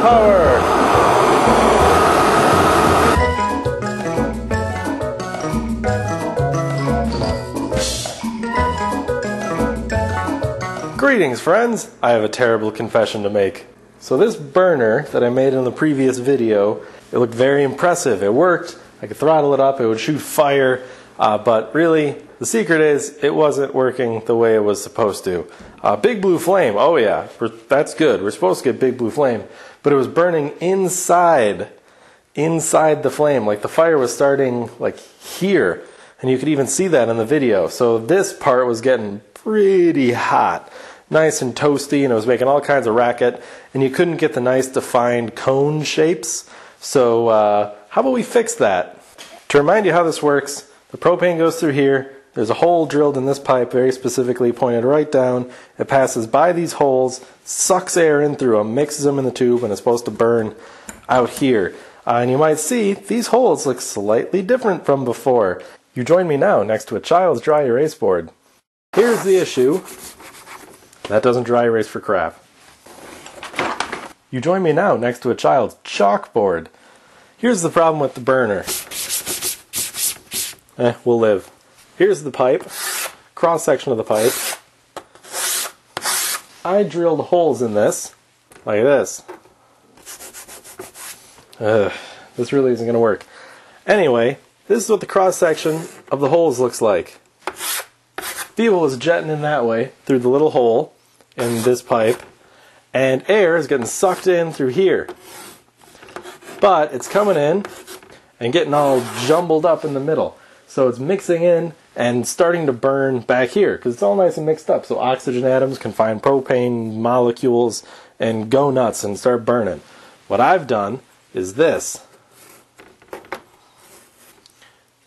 power! Greetings, friends! I have a terrible confession to make. So, this burner that I made in the previous video, it looked very impressive. It worked. I could throttle it up, it would shoot fire, uh, but really, the secret is it wasn't working the way it was supposed to. Uh, big blue flame, oh yeah, that's good. We're supposed to get big blue flame, but it was burning inside, inside the flame. Like the fire was starting like here, and you could even see that in the video. So this part was getting pretty hot nice and toasty and it was making all kinds of racket and you couldn't get the nice defined cone shapes so uh, how about we fix that to remind you how this works the propane goes through here there's a hole drilled in this pipe very specifically pointed right down it passes by these holes sucks air in through them mixes them in the tube and it's supposed to burn out here uh, and you might see these holes look slightly different from before you join me now next to a child's dry erase board here's the issue that doesn't dry erase for crap. You join me now next to a child's chalkboard. Here's the problem with the burner. Eh, we'll live. Here's the pipe, cross section of the pipe. I drilled holes in this, like this. Ugh, this really isn't going to work. Anyway, this is what the cross section of the holes looks like. Fuel is jetting in that way through the little hole in this pipe, and air is getting sucked in through here. But it's coming in and getting all jumbled up in the middle. So it's mixing in and starting to burn back here because it's all nice and mixed up. So oxygen atoms can find propane molecules and go nuts and start burning. What I've done is this.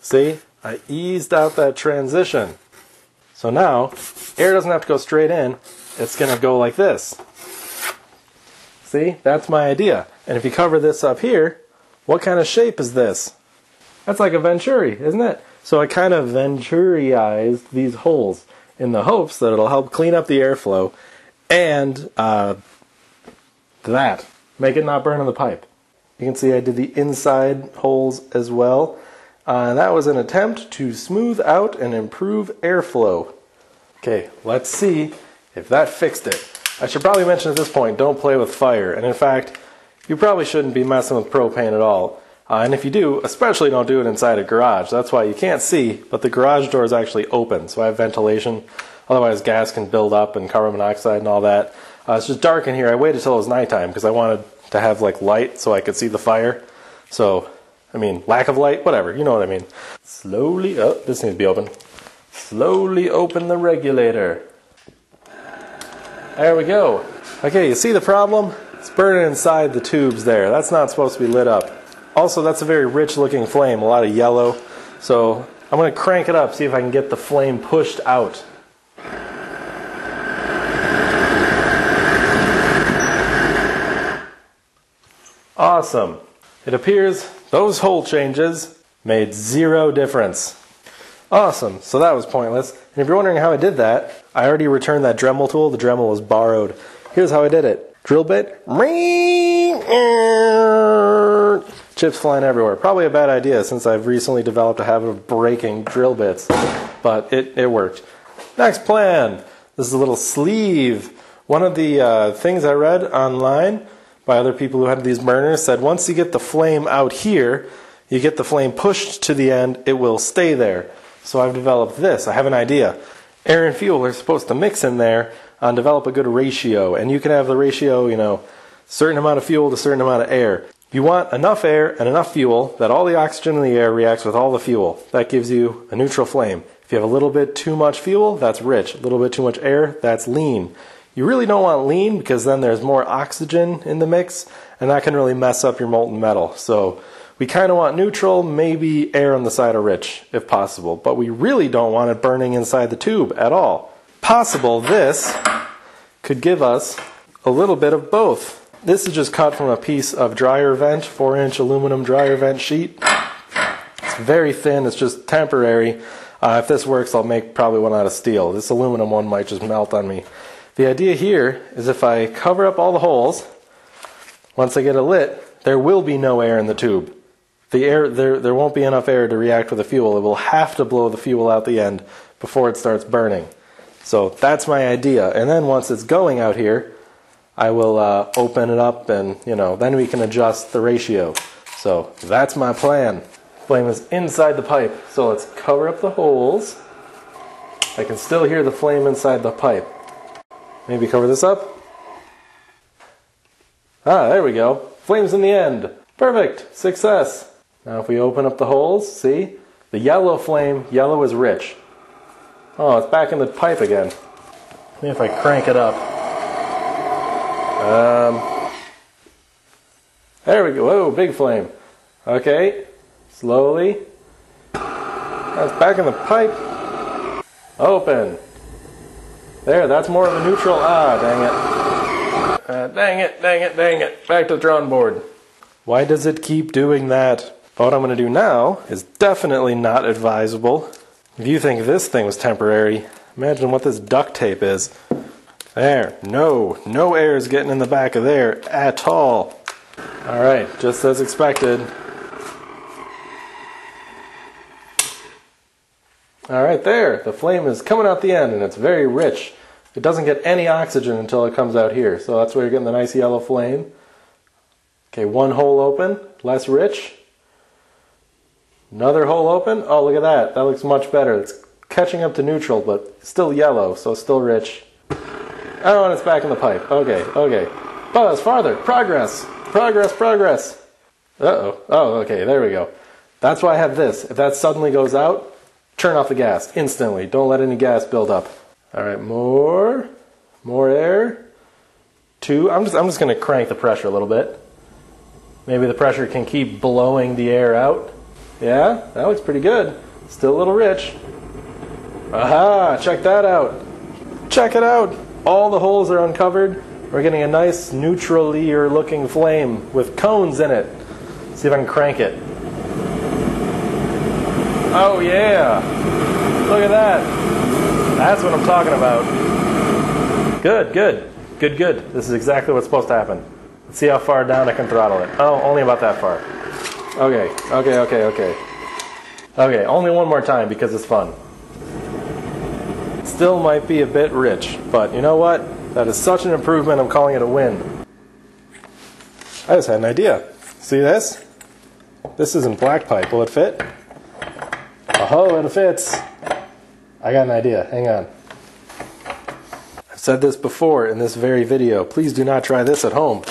See, I eased out that transition. So now air doesn't have to go straight in, it's going to go like this. See, that's my idea. And if you cover this up here, what kind of shape is this? That's like a venturi, isn't it? So I kind of venturiized these holes in the hopes that it'll help clean up the airflow and uh, that. Make it not burn in the pipe. You can see I did the inside holes as well. Uh, that was an attempt to smooth out and improve airflow. Okay, let's see if that fixed it. I should probably mention at this point, don't play with fire. And in fact, you probably shouldn't be messing with propane at all. Uh, and if you do, especially don't do it inside a garage. That's why you can't see, but the garage door is actually open, so I have ventilation. Otherwise, gas can build up and carbon monoxide and all that. Uh, it's just dark in here. I waited till it was nighttime because I wanted to have like light so I could see the fire. So, I mean, lack of light, whatever. You know what I mean. Slowly, oh, this needs to be open. Slowly open the regulator. There we go. Okay, you see the problem? It's burning inside the tubes there. That's not supposed to be lit up. Also, that's a very rich looking flame, a lot of yellow. So I'm going to crank it up, see if I can get the flame pushed out. Awesome. It appears those hole changes made zero difference. Awesome. So that was pointless. And if you're wondering how I did that, I already returned that Dremel tool. The Dremel was borrowed. Here's how I did it. Drill bit. Chips flying everywhere. Probably a bad idea since I've recently developed a habit of breaking drill bits. But it, it worked. Next plan. This is a little sleeve. One of the uh, things I read online by other people who had these burners said once you get the flame out here, you get the flame pushed to the end, it will stay there. So I've developed this. I have an idea. Air and fuel are supposed to mix in there and develop a good ratio. And you can have the ratio, you know, certain amount of fuel to certain amount of air. You want enough air and enough fuel that all the oxygen in the air reacts with all the fuel. That gives you a neutral flame. If you have a little bit too much fuel, that's rich. A little bit too much air, that's lean. You really don't want lean because then there's more oxygen in the mix and that can really mess up your molten metal. So we kind of want neutral, maybe air on the side of rich, if possible, but we really don't want it burning inside the tube at all. Possible this could give us a little bit of both. This is just cut from a piece of dryer vent, 4 inch aluminum dryer vent sheet. It's very thin, it's just temporary. Uh, if this works, I'll make probably one out of steel. This aluminum one might just melt on me. The idea here is if I cover up all the holes, Once I get it lit, there will be no air in the tube. The air there there won't be enough air to react with the fuel. It will have to blow the fuel out the end before it starts burning. So that's my idea. And then once it's going out here, I will uh, open it up and you know then we can adjust the ratio. So that's my plan. Flame is inside the pipe. So let's cover up the holes. I can still hear the flame inside the pipe. Maybe cover this up. Ah, there we go. Flames in the end. Perfect. Success. Now if we open up the holes, see? The yellow flame, yellow is rich. Oh, it's back in the pipe again. See if I crank it up. Um, there we go. Whoa, big flame. Okay, slowly. That's back in the pipe. Open. There, that's more of a neutral. Ah, dang it. Uh, dang it, dang it, dang it. Back to the drawing board. Why does it keep doing that? What I'm going to do now is definitely not advisable. If you think this thing was temporary, imagine what this duct tape is. There, no, no air is getting in the back of there at all. All right, just as expected. All right, there, the flame is coming out the end and it's very rich. It doesn't get any oxygen until it comes out here, so that's where you're getting the nice yellow flame. Okay, one hole open, less rich. Another hole open. Oh, look at that. That looks much better. It's catching up to neutral, but still yellow, so still rich. Oh, and it's back in the pipe. Okay, okay. Oh, it's farther. Progress. Progress, progress. Uh-oh. Oh, okay, there we go. That's why I have this. If that suddenly goes out, turn off the gas instantly. Don't let any gas build up. All right, more. More air. Two. I'm just, I'm just going to crank the pressure a little bit. Maybe the pressure can keep blowing the air out. Yeah, that looks pretty good. Still a little rich. Aha, check that out. Check it out. All the holes are uncovered. We're getting a nice neutralier looking flame with cones in it. See if I can crank it. Oh yeah. Look at that. That's what I'm talking about. Good, good. Good, good. This is exactly what's supposed to happen. Let's see how far down I can throttle it. Oh, only about that far. Okay, okay, okay, okay. Okay, only one more time because it's fun. Still might be a bit rich, but you know what? That is such an improvement, I'm calling it a win. I just had an idea. See this? This isn't black pipe. Will it fit? Oh, it fits. I got an idea. Hang on. I've said this before in this very video. Please do not try this at home.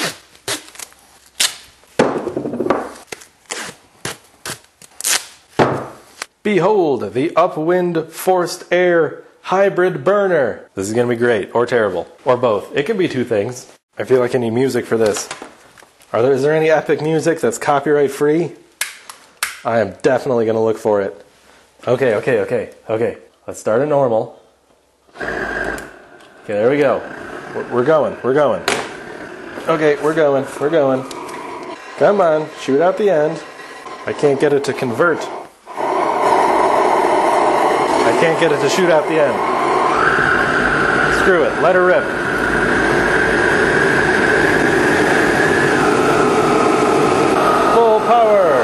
Behold, the upwind forced air hybrid burner. This is going to be great, or terrible, or both. It can be two things. I feel like I need music for this. Are there, is there any epic music that's copyright free? I am definitely going to look for it. Okay, okay, okay, okay. Let's start at normal. Okay, there we go. We're, we're going, we're going. Okay, we're going, we're going. Come on, shoot out the end. I can't get it to convert. Can't get it to shoot out the end. Screw it, let her rip. Full power.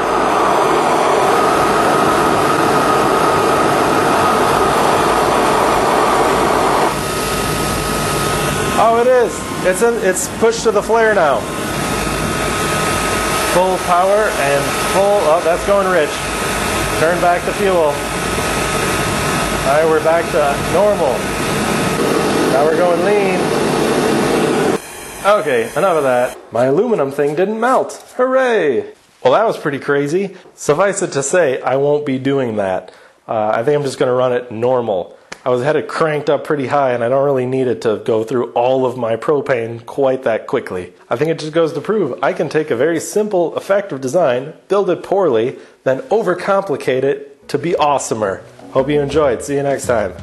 Oh, it is. It's in, it's pushed to the flare now. Full power and full. Oh, that's going rich. Turn back the fuel. All right, we're back to normal. Now we're going lean. Okay, enough of that. My aluminum thing didn't melt. Hooray! Well, that was pretty crazy. Suffice it to say, I won't be doing that. Uh, I think I'm just going to run it normal. I was had it cranked up pretty high, and I don't really need it to go through all of my propane quite that quickly. I think it just goes to prove I can take a very simple, effective design, build it poorly, then overcomplicate it to be awesomer. Hope you enjoyed. See you next time.